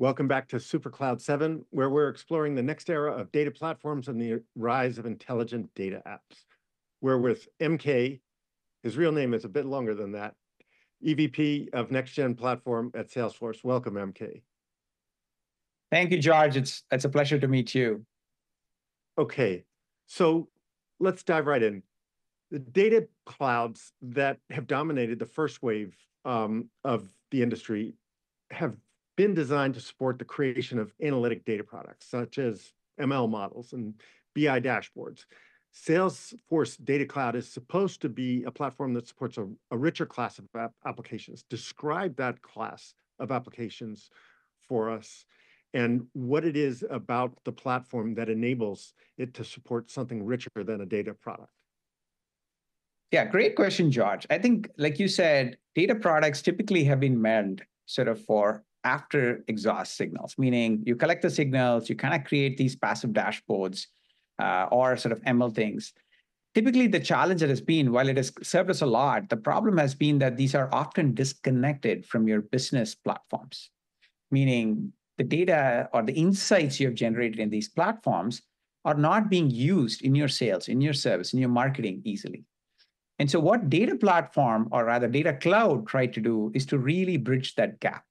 Welcome back to SuperCloud 7, where we're exploring the next era of data platforms and the rise of intelligent data apps. We're with MK, his real name is a bit longer than that, EVP of Next Gen Platform at Salesforce. Welcome, MK. Thank you, George. It's it's a pleasure to meet you. Okay, so let's dive right in. The data clouds that have dominated the first wave um, of the industry have been designed to support the creation of analytic data products, such as ML models and BI dashboards. Salesforce Data Cloud is supposed to be a platform that supports a richer class of applications. Describe that class of applications for us, and what it is about the platform that enables it to support something richer than a data product. Yeah, great question, George. I think, like you said, data products typically have been meant sort of for after exhaust signals, meaning you collect the signals, you kind of create these passive dashboards, uh, or sort of ML things. Typically, the challenge that has been, while it has served us a lot, the problem has been that these are often disconnected from your business platforms. Meaning, the data or the insights you have generated in these platforms are not being used in your sales, in your service, in your marketing easily. And so what Data Platform, or rather Data Cloud, tried to do is to really bridge that gap.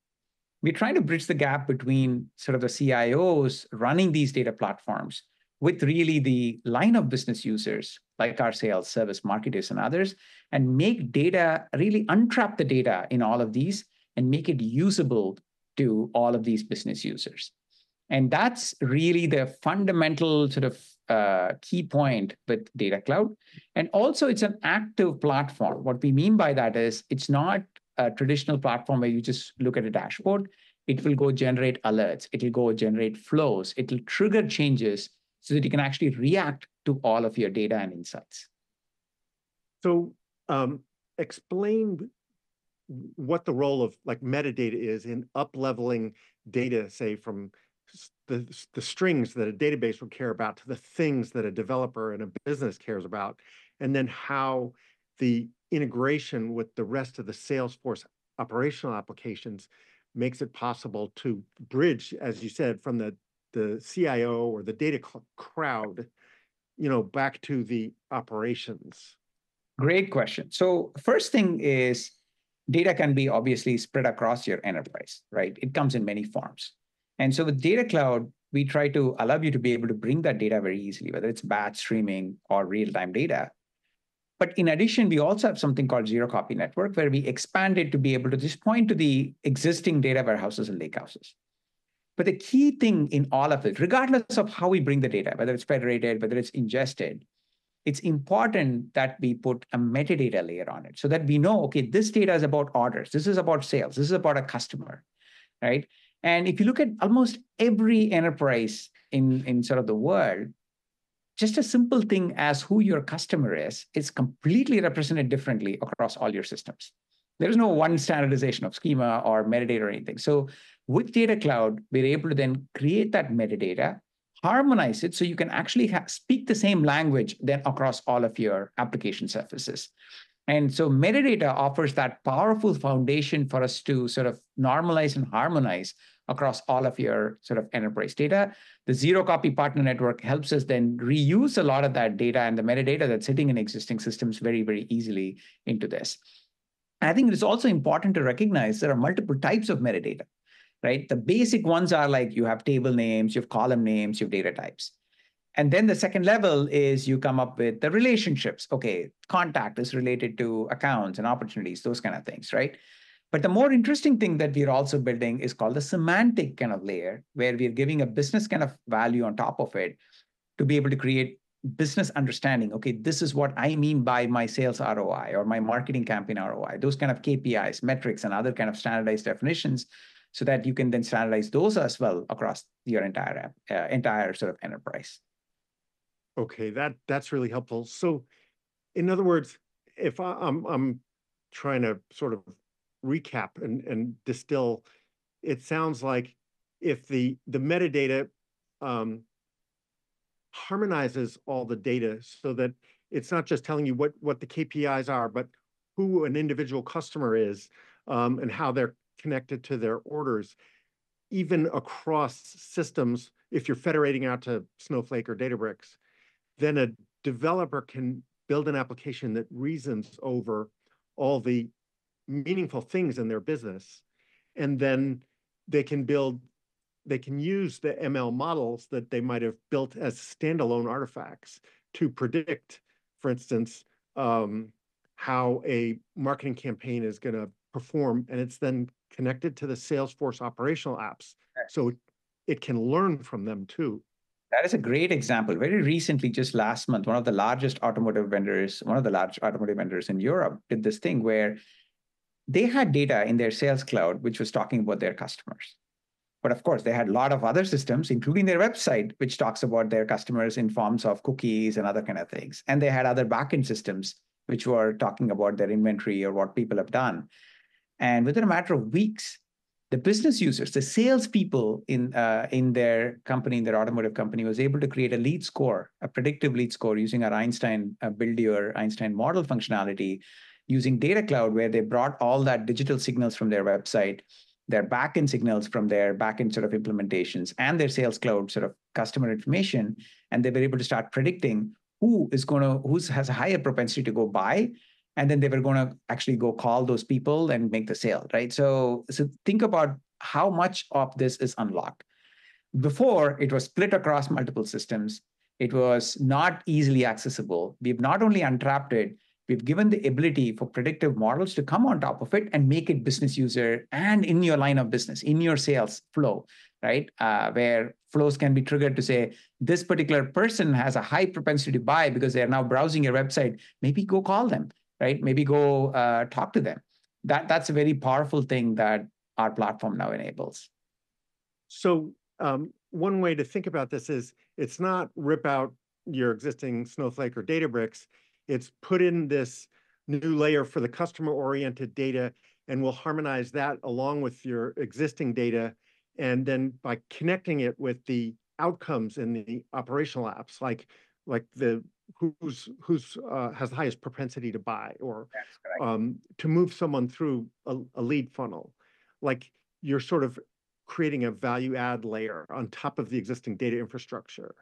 We're trying to bridge the gap between sort of the CIOs running these data platforms with really the line of business users, like our sales, service, marketers, and others, and make data, really untrap the data in all of these and make it usable to all of these business users. And that's really the fundamental sort of uh, key point with Data Cloud. And also, it's an active platform. What we mean by that is, it's not a traditional platform where you just look at a dashboard. It will go generate alerts, it will go generate flows, it will trigger changes so that you can actually react to all of your data and insights. So, um, explain what the role of, like, metadata is in up-leveling data, say, from the, the strings that a database would care about to the things that a developer and a business cares about, and then how the integration with the rest of the Salesforce operational applications makes it possible to bridge, as you said, from the the CIO or the data crowd, you know, back to the operations. Great question. So first thing is, data can be obviously spread across your enterprise, right? It comes in many forms. And so with Data Cloud, we try to allow you to be able to bring that data very easily, whether it's batch streaming or real-time data. But in addition, we also have something called Zero Copy Network, where we expand it to be able to just point to the existing data warehouses and lakehouses. But the key thing in all of it, regardless of how we bring the data, whether it's federated, whether it's ingested, it's important that we put a metadata layer on it, so that we know, okay, this data is about orders, this is about sales, this is about a customer, right? And if you look at almost every enterprise in, in sort of the world, just a simple thing as who your customer is, is completely represented differently across all your systems. There is no one standardization of schema or metadata or anything. So with Data Cloud, we're able to then create that metadata, harmonize it, so you can actually speak the same language then across all of your application surfaces. And so metadata offers that powerful foundation for us to sort of normalize and harmonize across all of your sort of enterprise data. The Zero Copy Partner Network helps us then reuse a lot of that data and the metadata that's sitting in existing systems very, very easily into this. I think it is also important to recognize there are multiple types of metadata, right? The basic ones are like, you have table names, you have column names, you have data types. And then the second level is you come up with the relationships. Okay, contact is related to accounts and opportunities, those kind of things, right? But the more interesting thing that we're also building is called the semantic kind of layer, where we're giving a business kind of value on top of it to be able to create business understanding. Okay, this is what I mean by my sales ROI or my marketing campaign ROI, those kind of KPIs, metrics, and other kind of standardized definitions, so that you can then standardize those as well across your entire app, entire sort of enterprise. Okay, that that's really helpful. So in other words, if I'm I'm trying to sort of recap and and distill, it sounds like if the metadata um, harmonizes all the data so that it's not just telling you what what the KPIs are, but who an individual customer is, um, and how they're connected to their orders, even across systems, if you're federating out to Snowflake or Databricks, then a developer can build an application that reasons over all the meaningful things in their business. And then they can build, they can use the ML models that they might have built as standalone artifacts to predict, for instance, um, how a marketing campaign is going to perform. And it's then connected to the Salesforce operational apps. So it can learn from them too. That is a great example. Very recently, just last month, one of the largest automotive vendors, one of the large automotive vendors in Europe, did this thing where they had data in their sales cloud, which was talking about their customers. But of course, they had a lot of other systems, including their website, which talks about their customers in forms of cookies and other kind of things. And they had other backend systems, which were talking about their inventory or what people have done. And within a matter of weeks, the business users, the salespeople in uh, in their company, in their automotive company, was able to create a lead score, a predictive lead score using our Einstein uh, build your Einstein model functionality, using Data Cloud, where they brought all that digital signals from their website, their backend signals from their backend sort of implementations, and their Sales Cloud sort of customer information, and they were able to start predicting who is going to who has a higher propensity to go buy and then they were going to actually go call those people and make the sale right? So so think about how much of this is unlocked. Before it was split across multiple systems. It was not easily accessible. We've not only untrapped it we've given the ability for predictive models to come on top of it and make it business user and in your line of business in your sales flow right uh, where flows can be triggered to say this particular person has a high propensity to buy because they are now browsing your website maybe go call them right? Maybe go uh, talk to them. That that's a very powerful thing that our platform now enables. So um, one way to think about this is it's not rip out your existing Snowflake or Databricks. It's put in this new layer for the customer-oriented data, and we'll harmonize that along with your existing data. And then by connecting it with the outcomes in the operational apps, like like the who's who's uh, has the highest propensity to buy or um, to move someone through a, a, lead funnel. Like you're sort of creating a value add layer on top of the existing data infrastructure,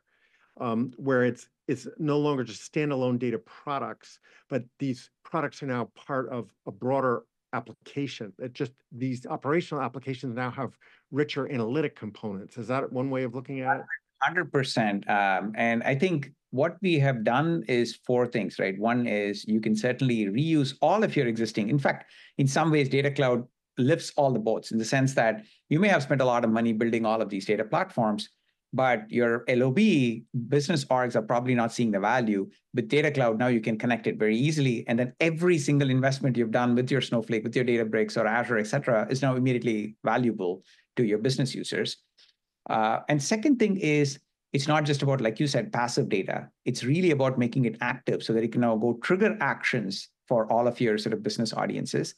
um, where it's it's no longer just standalone data products, but these products are now part of a broader application. It just these operational applications now have richer analytic components. Is that one way of looking at it? Hundred percent. Um, and I think what we have done is four things, right? One is you can certainly reuse all of your existing. In fact, in some ways, Data Cloud lifts all the boats in the sense that you may have spent a lot of money building all of these data platforms, but your LOB business orgs are probably not seeing the value. With Data Cloud, now you can connect it very easily. And then every single investment you've done with your Snowflake, with your Databricks or Azure, et cetera, is now immediately valuable to your business users. Uh, and second thing is it's not just about, like you said, passive data. It's really about making it active so that it can now go trigger actions for all of your sort of business audiences.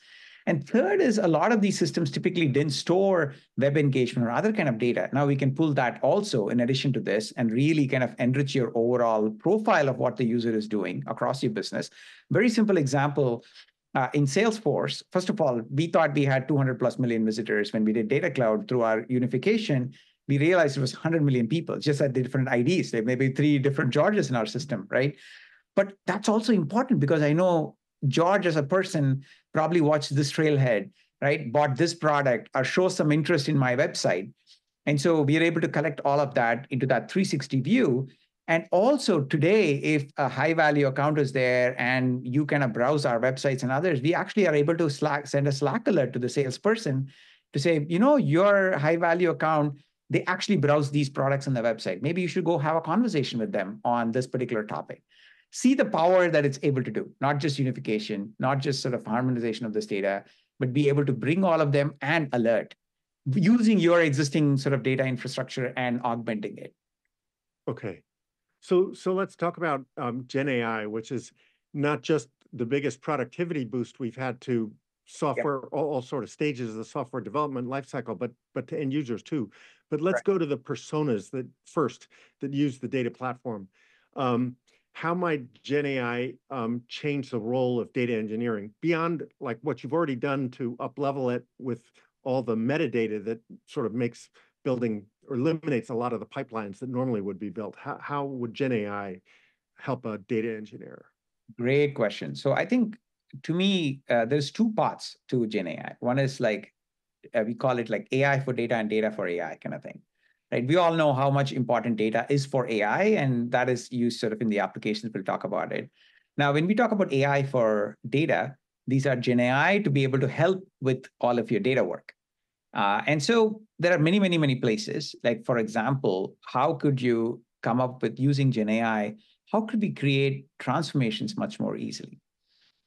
And third is a lot of these systems typically didn't store web engagement or other kind of data. Now we can pull that also in addition to this and really kind of enrich your overall profile of what the user is doing across your business. Very simple example. Uh, in Salesforce, first of all, we thought we had 200 plus million visitors when we did Data Cloud through our unification we realized it was 100 million people, just at the different IDs. There may be three different Georges in our system, right? But that's also important because I know George as a person probably watched this trailhead, right? Bought this product uh, or shows some interest in my website. And so we are able to collect all of that into that 360 view. And also today, if a high value account is there and you kind of uh, browse our websites and others, we actually are able to Slack, send a Slack alert to the salesperson to say, you know, your high value account they actually browse these products on the website. Maybe you should go have a conversation with them on this particular topic. See the power that it's able to do, not just unification, not just sort of harmonization of this data, but be able to bring all of them and alert using your existing sort of data infrastructure and augmenting it. Okay. So, so let's talk about um, Gen AI, which is not just the biggest productivity boost we've had to software, yep. all, all, sort of stages of the software development lifecycle, but but to end users too. But let's right. go to the personas that first that use the data platform. Um, how might Gen AI um, change the role of data engineering beyond like what you've already done to uplevel it with all the metadata that sort of makes building or eliminates a lot of the pipelines that normally would be built. How, how would Gen AI help a data engineer? Great question. So I think to me, uh, there's two parts to Gen AI. One is like, uh, we call it like AI for data and data for AI kind of thing. Right? We all know how much important data is for AI, and that is used sort of in the applications. We'll talk about it. Now, when we talk about AI for data, these are Gen AI to be able to help with all of your data work. Uh, and so there are many, many, many places. Like, for example, how could you come up with using Gen AI? How could we create transformations much more easily?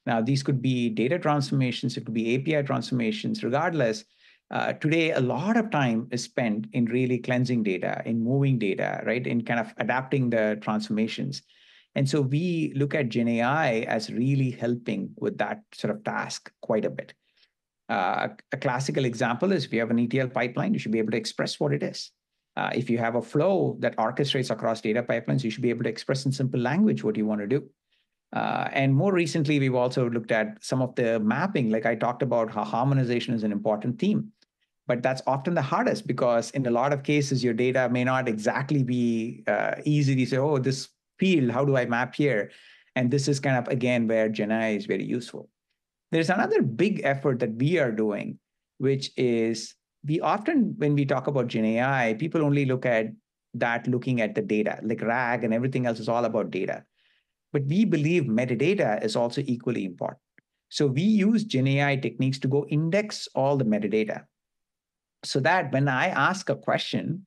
Now, these could be data transformations, it could be API transformations, regardless. Uh, today, a lot of time is spent in really cleansing data, in moving data, right? In kind of adapting the transformations. And so we look at Gen AI as really helping with that sort of task quite a bit. Uh, a classical example is if you have an ETL pipeline, you should be able to express what it is. Uh, if you have a flow that orchestrates across data pipelines, you should be able to express in simple language what you want to do. Uh, and more recently, we've also looked at some of the mapping, like I talked about how harmonization is an important theme. But that's often the hardest because in a lot of cases, your data may not exactly be uh, easy to say, oh, this field, how do I map here? And this is kind of, again, where Gen AI is very useful. There's another big effort that we are doing, which is we often, when we talk about Gen AI, people only look at that looking at the data, like RAG and everything else is all about data. But we believe metadata is also equally important. So we use Gen AI techniques to go index all the metadata so that when I ask a question,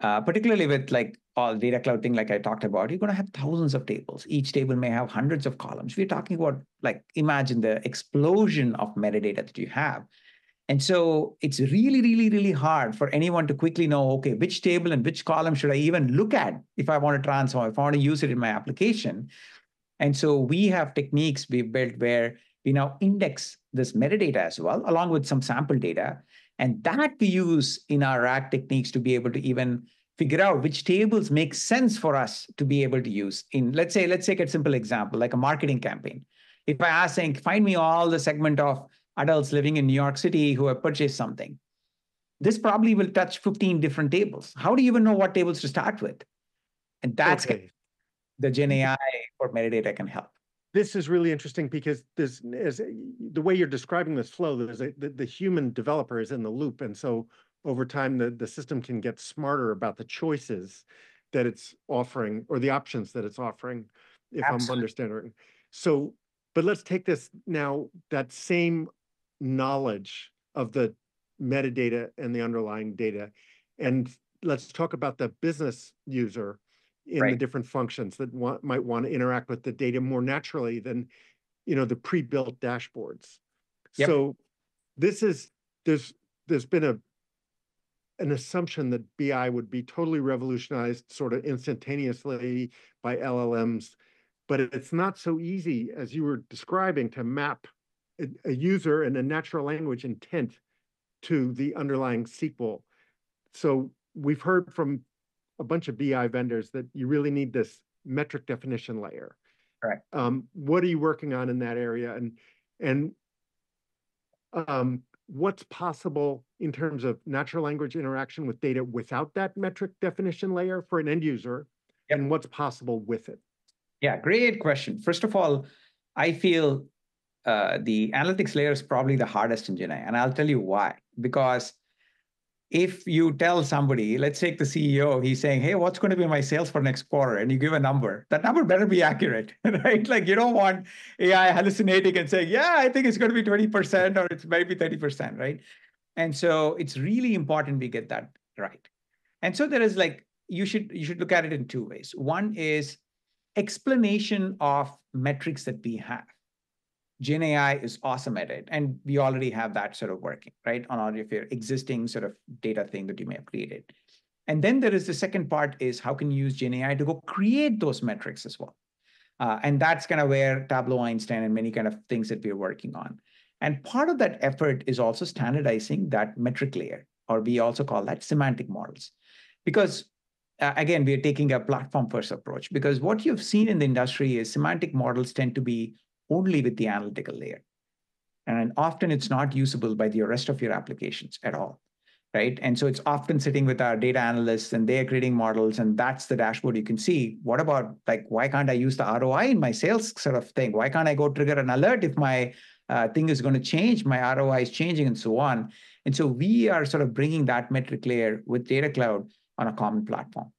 uh, particularly with like all data cloud thing like I talked about, you're going to have thousands of tables. Each table may have hundreds of columns. We're talking about like imagine the explosion of metadata that you have. And so it's really, really, really hard for anyone to quickly know, okay, which table and which column should I even look at if I want to transform, if I want to use it in my application. And so we have techniques we've built where we now index this metadata as well, along with some sample data. And that we use in our RAG techniques to be able to even figure out which tables make sense for us to be able to use in let's say let's take a simple example like a marketing campaign. If i ask saying find me all the segment of adults living in new york city who have purchased something this probably will touch 15 different tables. How do you even know what tables to start with? And that's okay. the gen ai for metadata can help this is really interesting because this as eh, the way you're describing this flow there's a, the, the human developer is in the loop and so over time the, the system can get smarter about the choices that it's offering or the options that it's offering, if Absolutely. I'm understanding. So, but let's take this now, that same knowledge of the metadata and the underlying data, and let's talk about the business user in right. the different functions that want, might want to interact with the data more naturally than, you know, the pre-built dashboards. Yep. So this is, there's, there's been a an assumption that BI would be totally revolutionized sort of instantaneously by LLMs, but it's not so easy as you were describing to map a, a user and a natural language intent to the underlying SQL. So we've heard from a bunch of BI vendors that you really need this metric definition layer. Right. Um, what are you working on in that area? And and um, what's possible in terms of natural language interaction with data without that metric definition layer for an end user yep. and what's possible with it? Yeah, great question. First of all, I feel uh, the analytics layer is probably the hardest in GenAI, and I'll tell you why. Because if you tell somebody, let's take the CEO, he's saying, hey, what's going to be my sales for next quarter? And you give a number, that number better be accurate, right? Like you don't want AI hallucinating and saying, yeah, I think it's going to be 20% or it's maybe 30%, right? And so it's really important we get that right. And so there is like, you should you should look at it in two ways. One is explanation of metrics that we have. Gen AI is awesome at it. And we already have that sort of working, right? On all of your existing sort of data thing that you may have created. And then there is the second part is how can you use Gen AI to go create those metrics as well? Uh, and that's kind of where Tableau Einstein and many kind of things that we're working on. And part of that effort is also standardizing that metric layer, or we also call that semantic models. Because uh, again, we are taking a platform first approach because what you've seen in the industry is semantic models tend to be only with the analytical layer. And often it's not usable by the rest of your applications at all. right? And so it's often sitting with our data analysts and they're creating models, and that's the dashboard you can see. What about like why can't I use the ROI in my sales sort of thing? Why can't I go trigger an alert if my uh, thing is going to change, my ROI is changing, and so on. And so we are sort of bringing that metric layer with Data Cloud on a common platform.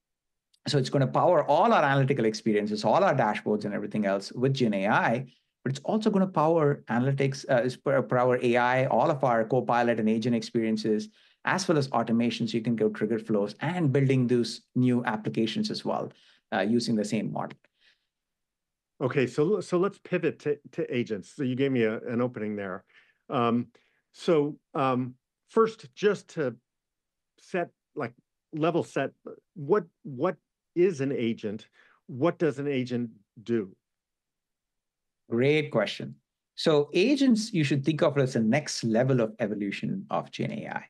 So it's going to power all our analytical experiences, all our dashboards, and everything else with Gen AI. But it's also going to power analytics, uh, power AI, all of our Copilot and agent experiences, as well as automation. So you can go trigger flows and building those new applications as well uh, using the same model. Okay, so so let's pivot to, to agents. So you gave me a, an opening there. Um, so um, first, just to set like level set, what what is an agent? What does an agent do? Great question. So agents, you should think of as the next level of evolution of Gen AI.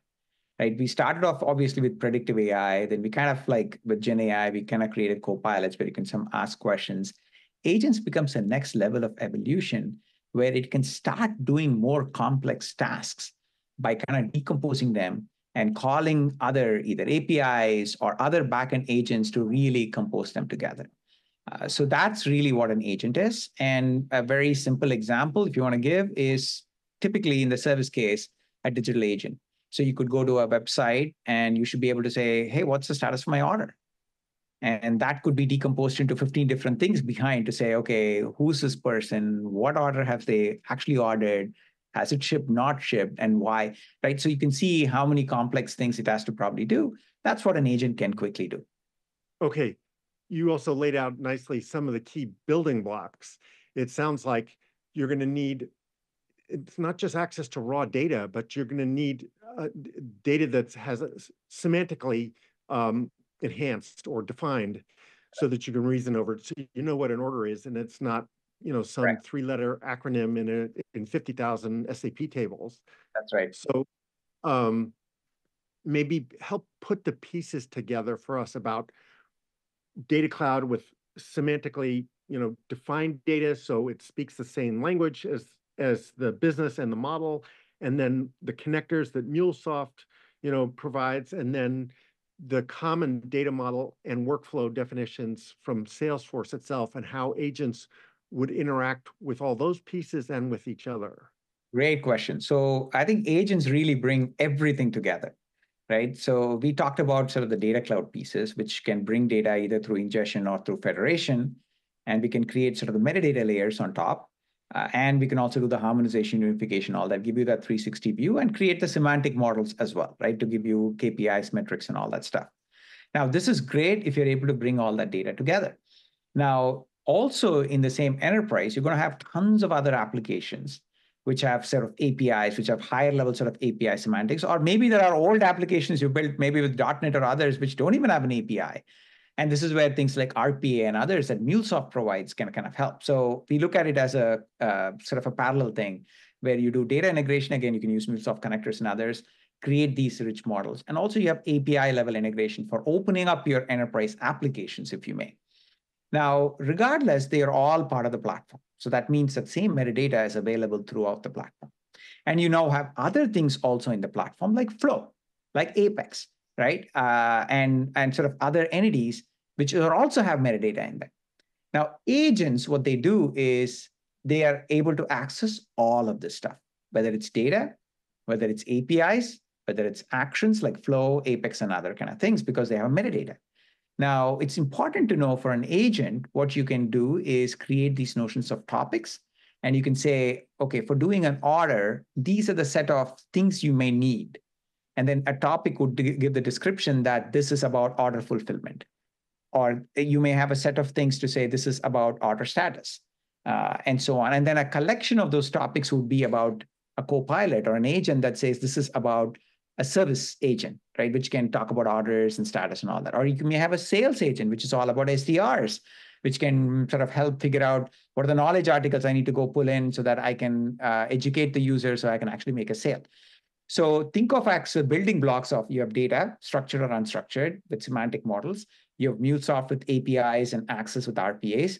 Right? We started off obviously with predictive AI, then we kind of like with Gen AI, we kind of created co-pilots where you can some ask questions agents becomes the next level of evolution where it can start doing more complex tasks by kind of decomposing them and calling other either APIs or other backend agents to really compose them together. Uh, so that's really what an agent is. And a very simple example, if you want to give, is typically in the service case, a digital agent. So you could go to a website and you should be able to say, hey, what's the status of my order? And that could be decomposed into 15 different things behind to say, okay, who's this person? What order have they actually ordered? Has it shipped, not shipped, and why? Right. So you can see how many complex things it has to probably do. That's what an agent can quickly do. Okay. You also laid out nicely some of the key building blocks. It sounds like you're going to need it's not just access to raw data, but you're going to need uh, data that has semantically um, enhanced or defined so that you can reason over it. So you know what an order is and it's not, you know, some right. three letter acronym in a, in 50,000 SAP tables. That's right. So um, maybe help put the pieces together for us about data cloud with semantically, you know, defined data. So it speaks the same language as, as the business and the model. And then the connectors that MuleSoft, you know, provides. And then the common data model and workflow definitions from Salesforce itself and how agents would interact with all those pieces and with each other? Great question. So I think agents really bring everything together, right? So we talked about sort of the data cloud pieces, which can bring data either through ingestion or through federation. And we can create sort of the metadata layers on top. Uh, and we can also do the harmonization, unification, all that, give you that 360 view and create the semantic models as well, right? To give you KPIs, metrics, and all that stuff. Now, this is great if you're able to bring all that data together. Now, also in the same enterprise, you're going to have tons of other applications which have sort of APIs, which have higher level sort of API semantics, or maybe there are old applications you built maybe with .NET or others which don't even have an API. And this is where things like RPA and others that MuleSoft provides can kind of help. So we look at it as a uh, sort of a parallel thing where you do data integration. Again, you can use MuleSoft connectors and others, create these rich models. And also you have API level integration for opening up your enterprise applications, if you may. Now, regardless, they are all part of the platform. So that means that same metadata is available throughout the platform. And you now have other things also in the platform like Flow, like Apex, right? Uh, and, and sort of other entities which are also have metadata in them. Now, agents, what they do is they are able to access all of this stuff, whether it's data, whether it's APIs, whether it's actions like Flow, Apex, and other kind of things, because they have metadata. Now, it's important to know for an agent, what you can do is create these notions of topics. And you can say, okay, for doing an order, these are the set of things you may need. And then a topic would give the description that this is about order fulfillment. Or you may have a set of things to say this is about order status, uh, and so on. And then a collection of those topics would be about a co-pilot or an agent that says this is about a service agent, right, which can talk about orders and status and all that. Or you may have a sales agent, which is all about SDRs, which can sort of help figure out what are the knowledge articles I need to go pull in so that I can uh, educate the user so I can actually make a sale. So think of as building blocks of you have data, structured or unstructured, with semantic models. You have MuleSoft with APIs and access with RPAs.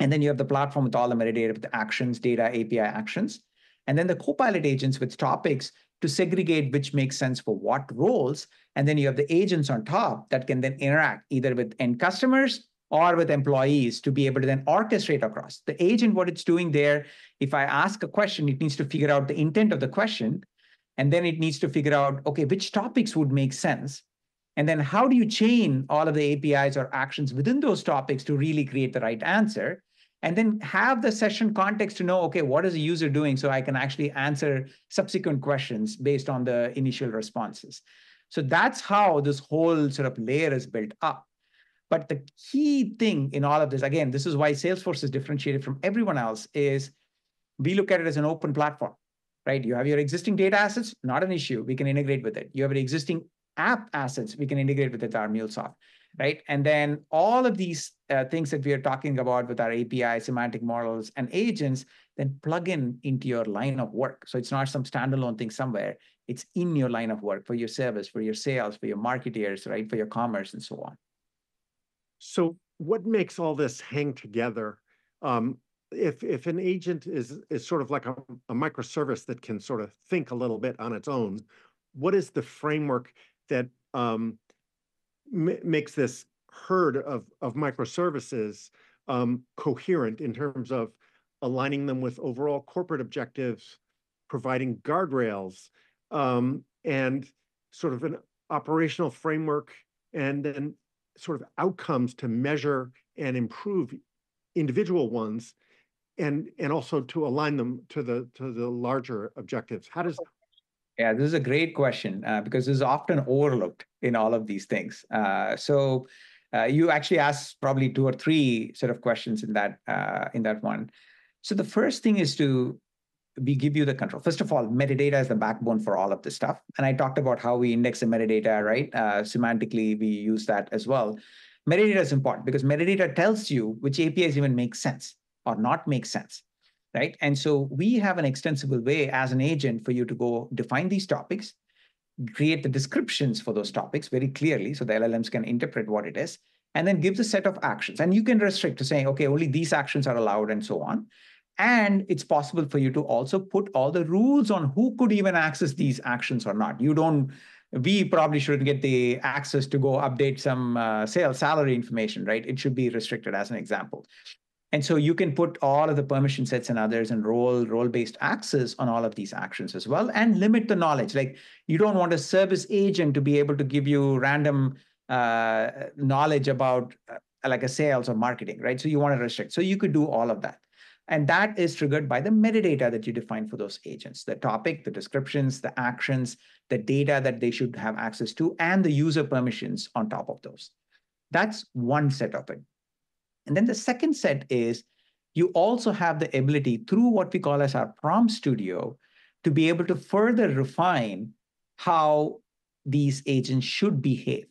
And then you have the platform with all the metadata with the actions, data, API actions. And then the Copilot agents with topics to segregate which makes sense for what roles. And then you have the agents on top that can then interact either with end customers or with employees to be able to then orchestrate across. The agent, what it's doing there, if I ask a question, it needs to figure out the intent of the question. And then it needs to figure out, okay, which topics would make sense? And then how do you chain all of the APIs or actions within those topics to really create the right answer? And then have the session context to know, okay, what is the user doing so I can actually answer subsequent questions based on the initial responses. So that's how this whole sort of layer is built up. But the key thing in all of this, again, this is why Salesforce is differentiated from everyone else, is we look at it as an open platform, right? You have your existing data assets, not an issue. We can integrate with it. You have your existing app assets, we can integrate with it, our MuleSoft, right? And then all of these uh, things that we are talking about with our API, semantic models, and agents, then plug in into your line of work. So it's not some standalone thing somewhere. It's in your line of work for your service, for your sales, for your marketeers, right? For your commerce and so on. So what makes all this hang together? Um, if if an agent is is sort of like a, a microservice that can sort of think a little bit on its own, what is the framework that um, makes this herd of of microservices um, coherent in terms of aligning them with overall corporate objectives, providing guardrails, um, and sort of an operational framework, and then sort of outcomes to measure and improve individual ones and and also to align them to the to the larger objectives. How does yeah this is a great question uh, because this is often overlooked in all of these things uh, so uh, you actually asked probably two or three sort of questions in that uh, in that one so the first thing is to we give you the control. First of all, metadata is the backbone for all of this stuff. And I talked about how we index the metadata, right? Uh, semantically, we use that as well. Metadata is important because metadata tells you which APIs even make sense or not make sense, right? And so we have an extensible way as an agent for you to go define these topics, create the descriptions for those topics very clearly so the LLMs can interpret what it is, and then gives a set of actions. And you can restrict to saying, okay, only these actions are allowed and so on. And it's possible for you to also put all the rules on who could even access these actions or not. You don't, we probably shouldn't get the access to go update some uh, sales salary information, right? It should be restricted as an example. And so you can put all of the permission sets and others and role role-based access on all of these actions as well and limit the knowledge. Like you don't want a service agent to be able to give you random uh, knowledge about uh, like a sales or marketing, right? So you want to restrict. So you could do all of that. And that is triggered by the metadata that you define for those agents, the topic, the descriptions, the actions, the data that they should have access to, and the user permissions on top of those. That's one set of it. And then the second set is you also have the ability through what we call as our prompt studio to be able to further refine how these agents should behave.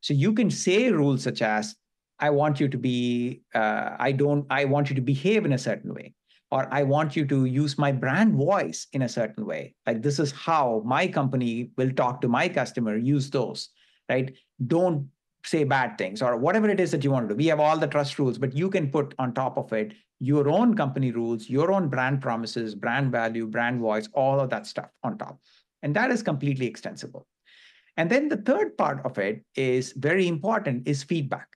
So you can say rules such as I want you to be, uh, I don't, I want you to behave in a certain way, or I want you to use my brand voice in a certain way. Like this is how my company will talk to my customer, use those, right? Don't say bad things or whatever it is that you want to do. We have all the trust rules, but you can put on top of it your own company rules, your own brand promises, brand value, brand voice, all of that stuff on top. And that is completely extensible. And then the third part of it is very important is feedback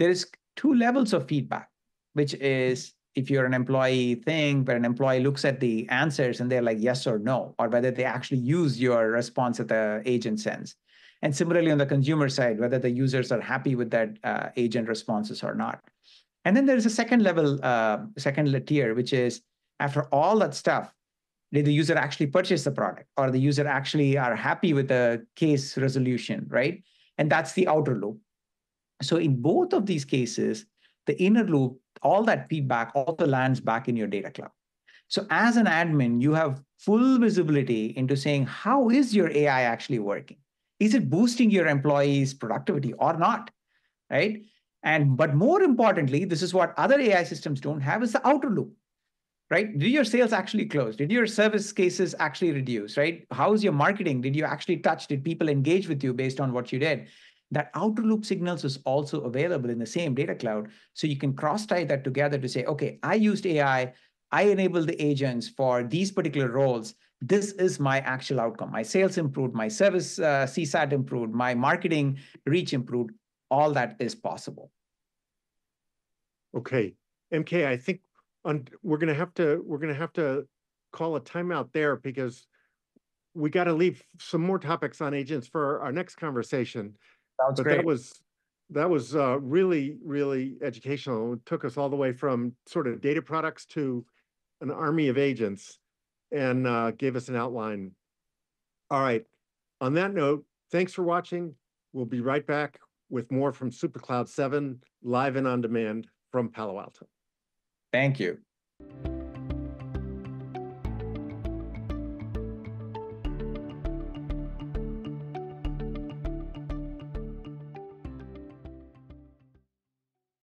there is two levels of feedback, which is if you're an employee thing where an employee looks at the answers and they're like yes or no, or whether they actually use your response that the agent sends. And similarly on the consumer side, whether the users are happy with that uh, agent responses or not. And then there's a second level, uh, second tier, which is after all that stuff, did the user actually purchase the product or the user actually are happy with the case resolution, right? And that's the outer loop. So in both of these cases, the inner loop, all that feedback also lands back in your data cloud. So as an admin, you have full visibility into saying, how is your AI actually working? Is it boosting your employees' productivity or not? Right? And but more importantly, this is what other AI systems don't have is the outer loop. Right? Did your sales actually close? Did your service cases actually reduce? Right? How's your marketing? Did you actually touch? Did people engage with you based on what you did? that outer loop signals is also available in the same data cloud. So you can cross tie that together to say, okay, I used AI, I enabled the agents for these particular roles. This is my actual outcome. My sales improved, my service uh, CSAT improved, my marketing reach improved. All that is possible. Okay, MK, I think on, we're gonna have to, we're gonna have to call a timeout there because we gotta leave some more topics on agents for our next conversation. Sounds But great. that was, that was uh, really, really educational. It took us all the way from sort of data products to an army of agents and uh, gave us an outline. All right, on that note, thanks for watching. We'll be right back with more from SuperCloud 7, live and on demand from Palo Alto. Thank you.